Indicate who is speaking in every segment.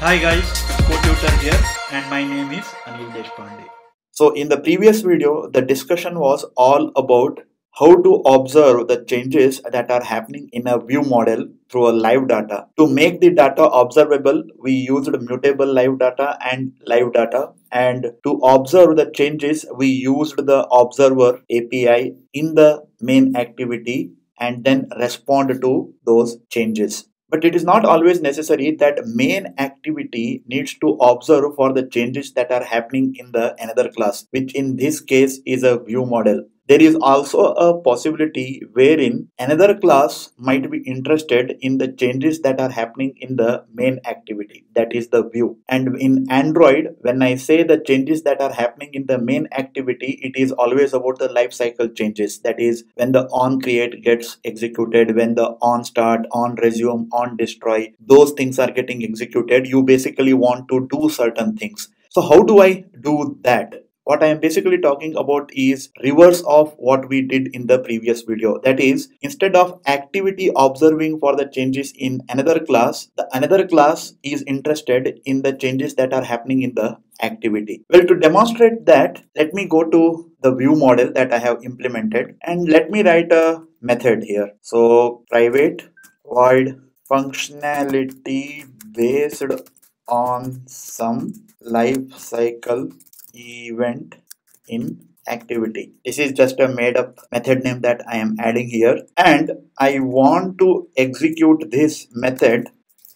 Speaker 1: Hi guys, Codetutor here and my name is Anil Deshpande.
Speaker 2: So in the previous video, the discussion was all about how to observe the changes that are happening in a view model through a live data. To make the data observable, we used mutable live data and live data. And to observe the changes, we used the observer API in the main activity and then respond to those changes. But it is not always necessary that main activity needs to observe for the changes that are happening in the another class, which in this case is a view model. There is also a possibility wherein another class might be interested in the changes that are happening in the main activity, that is the view. And in Android, when I say the changes that are happening in the main activity, it is always about the life cycle changes. That is when the on create gets executed, when the on start, on resume, on destroy, those things are getting executed. You basically want to do certain things. So how do I do that? What I am basically talking about is reverse of what we did in the previous video. That is, instead of activity observing for the changes in another class, the another class is interested in the changes that are happening in the activity. Well, to demonstrate that, let me go to the view model that I have implemented and let me write a method here. So private void functionality based on some life cycle event in activity. This is just a made up method name that I am adding here and I want to execute this method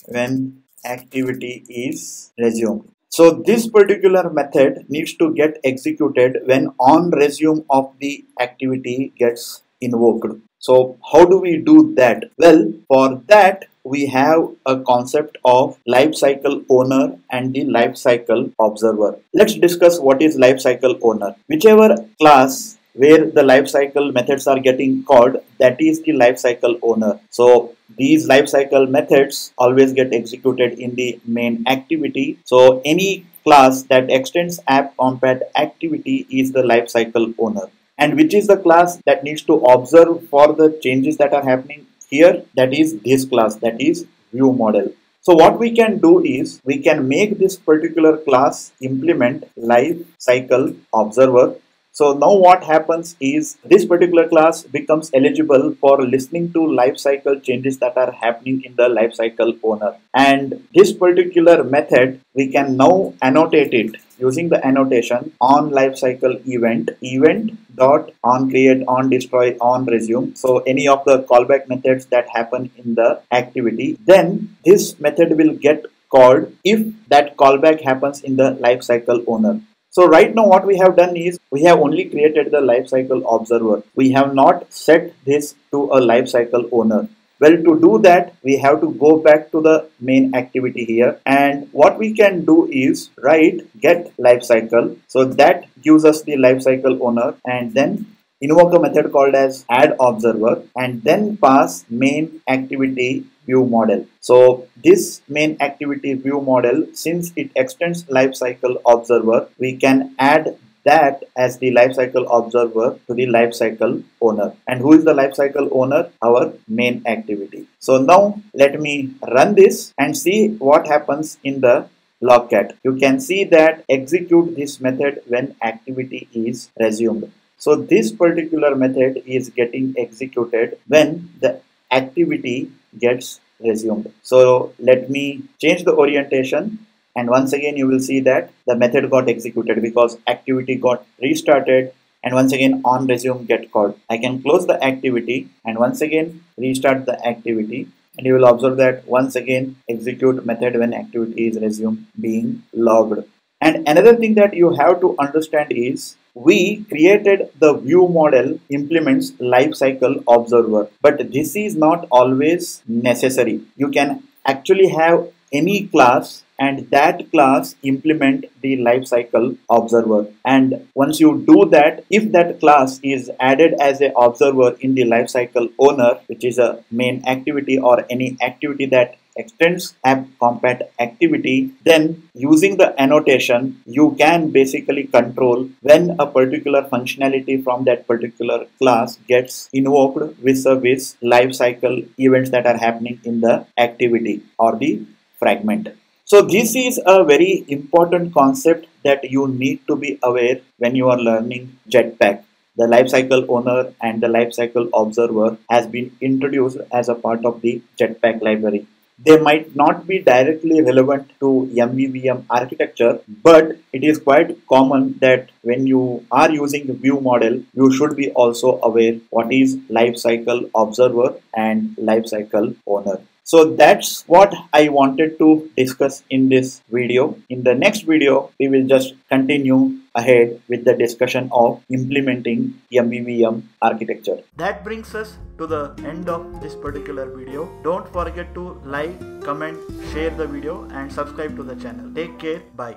Speaker 2: when activity is resumed. So this particular method needs to get executed when on resume of the activity gets invoked. So how do we do that? Well, for that we have a concept of life cycle owner and the life cycle observer. Let's discuss what is life cycle owner. Whichever class where the life cycle methods are getting called that is the life cycle owner so these life cycle methods always get executed in the main activity so any class that extends app compat activity is the life cycle owner and which is the class that needs to observe for the changes that are happening here? That is this class that is view model. So what we can do is we can make this particular class implement life cycle observer so now what happens is this particular class becomes eligible for listening to life cycle changes that are happening in the life cycle owner. And this particular method we can now annotate it using the annotation on lifecycle event event dot on create on destroy on resume. So any of the callback methods that happen in the activity then this method will get called if that callback happens in the lifecycle owner so right now what we have done is we have only created the lifecycle observer. We have not set this to a lifecycle owner. Well, to do that, we have to go back to the main activity here. And what we can do is write get lifecycle. So that gives us the lifecycle owner and then invoke a method called as add observer and then pass main activity view model. So this main activity view model, since it extends lifecycle observer, we can add that as the lifecycle observer to the lifecycle owner. And who is the lifecycle owner? Our main activity. So now let me run this and see what happens in the logcat. You can see that execute this method when activity is resumed. So this particular method is getting executed when the activity gets resumed. So let me change the orientation and once again you will see that the method got executed because activity got restarted and once again on resume get called. I can close the activity and once again restart the activity and you will observe that once again execute method when activity is resumed being logged. And another thing that you have to understand is we created the view model implements lifecycle observer. But this is not always necessary. You can actually have any class and that class implement the lifecycle observer. And once you do that if that class is added as a observer in the lifecycle owner which is a main activity or any activity that extends app compat activity then using the annotation you can basically control when a particular functionality from that particular class gets invoked with service lifecycle events that are happening in the activity or the fragment So this is a very important concept that you need to be aware when you are learning Jetpack. The lifecycle owner and the lifecycle observer has been introduced as a part of the Jetpack library. They might not be directly relevant to MVVM architecture, but it is quite common that when you are using the view model, you should be also aware what is lifecycle observer and lifecycle owner. So that's what I wanted to discuss in this video. In the next video, we will just continue ahead with the discussion of implementing MVVM architecture. That brings us to the end of this particular video. Don't forget to like, comment, share the video and subscribe to the channel. Take care. Bye.